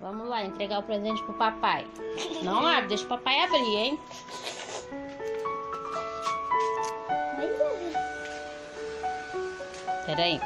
Vamos lá, entregar o presente pro papai. Não abre, deixa o papai abrir, hein? Peraí.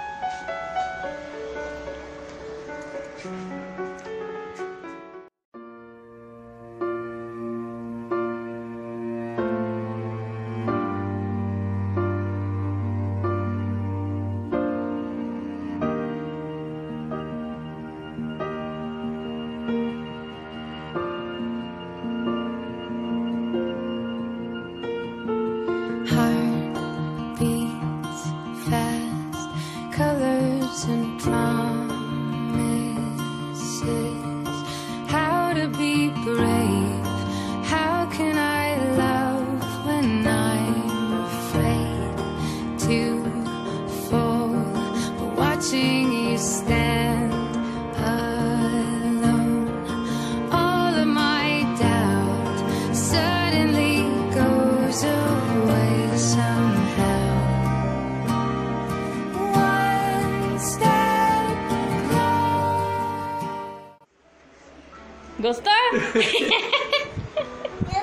Gostou? Eu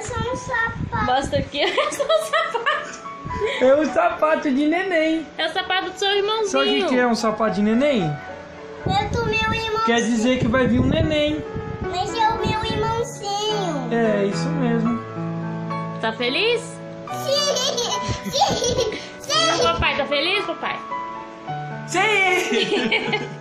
sou um sapato. Mostra aqui. É o sapato. É um sapato de neném. É o sapato do seu irmãozinho. Sabe o que que é um sapato de neném? Eu tô meu irmão. Quer dizer que vai vir um neném. Mas é o meu irmãozinho. É, isso mesmo. Tá feliz? Sim, sim, sim. Papai, tá feliz, papai? Sim!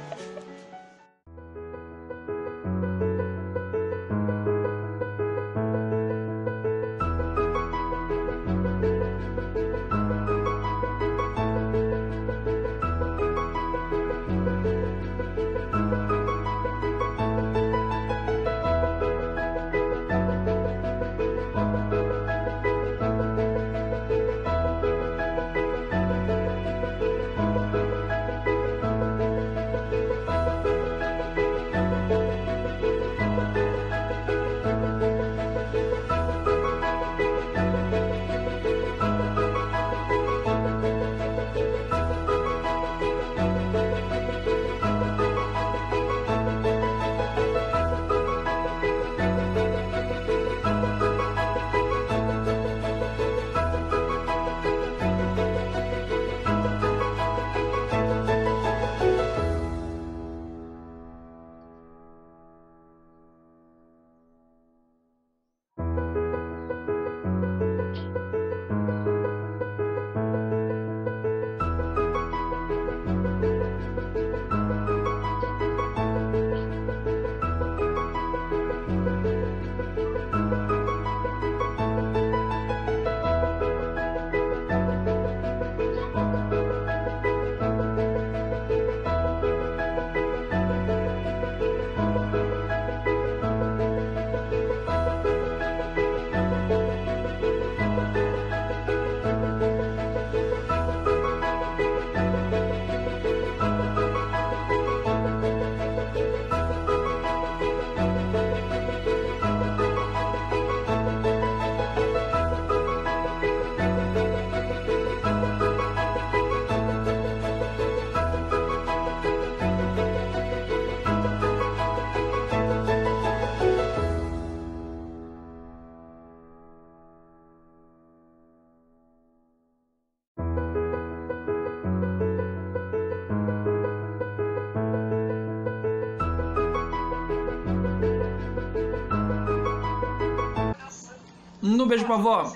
Manda um beijo pra avó.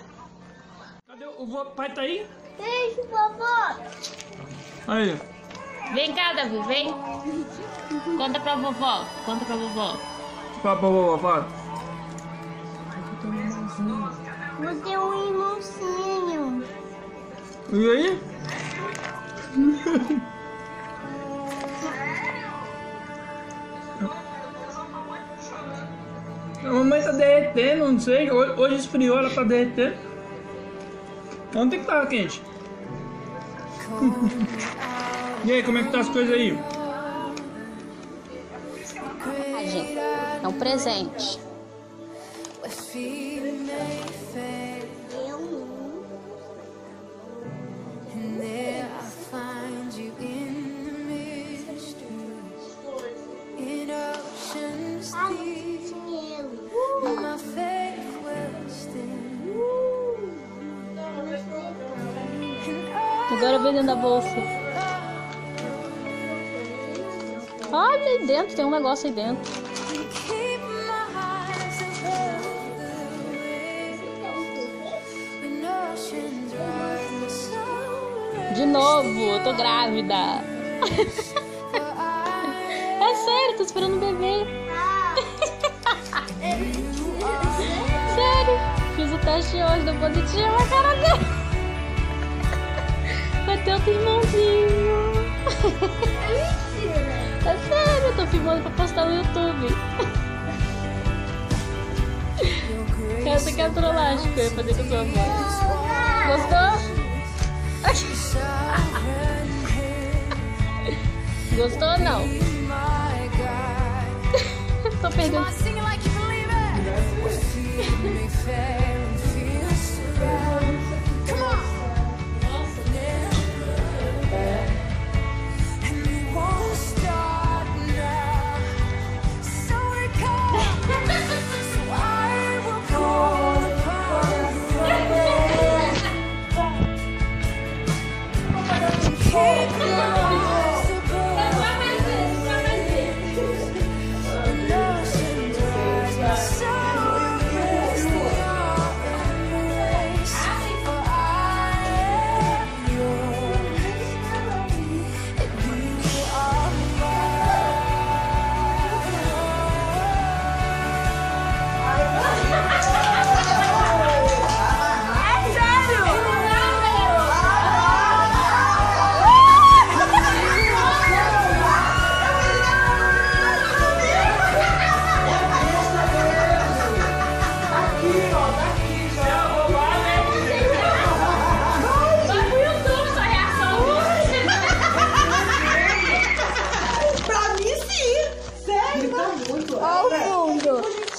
Cadê o vô? pai tá aí? Beijo, vovó. Aí. Vem cá, Davi, vem. Conta pra vovó. Conta pra vovó. Fala pra vovó, fala. Você é um irmãozinho. E aí? A mamãe tá derretendo, não sei. Hoje, hoje esfriou, ela tá derretendo. Ontem que tava quente. E aí, como é que tá as coisas aí? É um presente. Vem dentro da bolsa. Olha aí dentro, tem um negócio aí dentro. De novo, eu tô grávida. É sério, tô esperando um bebê. Sério, fiz o teste hoje, deu positivo a cara dele. Outro irmãozinho. É sério, eu tô filmando pra postar no YouTube. Essa que é a trollagem que eu ia fazer com a sua voz. Gostou? Gostou ou não? Tô perdendo.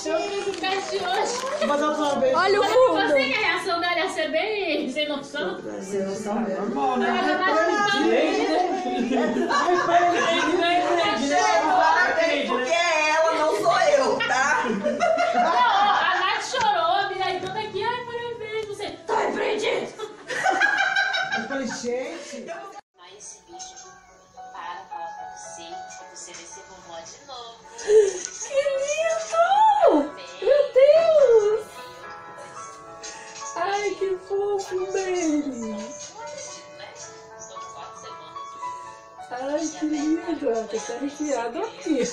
Eu fiz o teste hoje. Mas eu tô bem. Olha o fundo. Você a reação dela ia ser bem sem noção. Normal, né? Ela vai Parabéns, Que lindo! Ela tá até arrepiado aqui.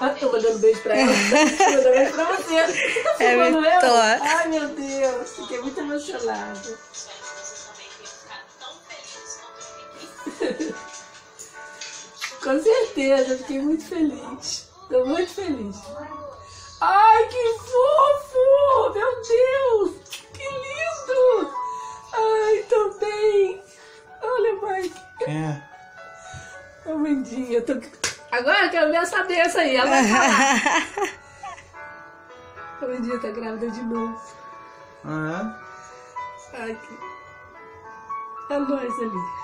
Ah, tô mandando beijo pra ela. Tô mandando beijo pra você. Você tá É filmando top. Ai, meu Deus. Fiquei muito emocionada. Você tem. Com certeza, fiquei muito feliz. Tô muito feliz. Ai, que fofo! Meu Deus! Ô, Mandinha, eu tô... Agora eu quero ver essa dessa aí. Ela vai falar. A Mandinha tá grávida de novo. Ah, Ai, que... A nós ali.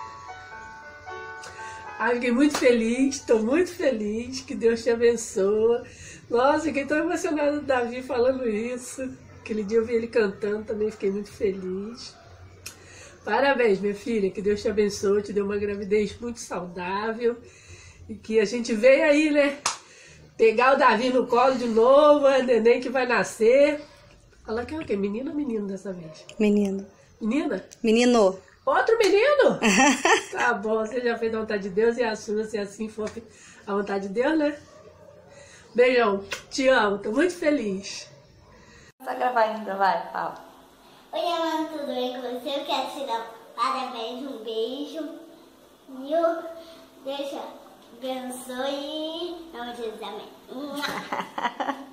Ai, fiquei muito feliz, tô muito feliz. Que Deus te abençoe. Nossa, fiquei tão emocionada do Davi falando isso. Aquele dia eu vi ele cantando, também fiquei muito feliz. Parabéns, minha filha. Que Deus te abençoe, te dê uma gravidez muito saudável. E que a gente venha aí, né? Pegar o Davi no colo de novo, a neném que vai nascer. Ela quer o quê? Menina ou menino dessa vez? Menino. Menina? Menino. Outro menino? tá bom, você já fez a vontade de Deus e a sua, se assim for a vontade de Deus, né? Beijão, te amo, tô muito feliz. Vai gravar ainda, vai, fala. Oi, Amanda, tudo bem? Quero te dar parabéns, um beijo. Deus te abençoe. De Jesus, amém.